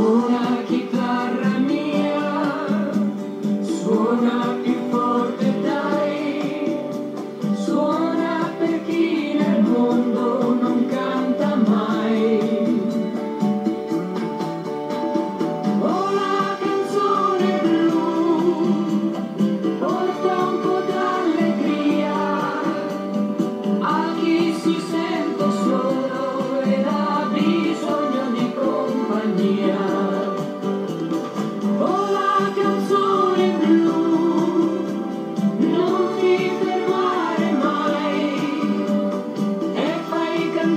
Oh.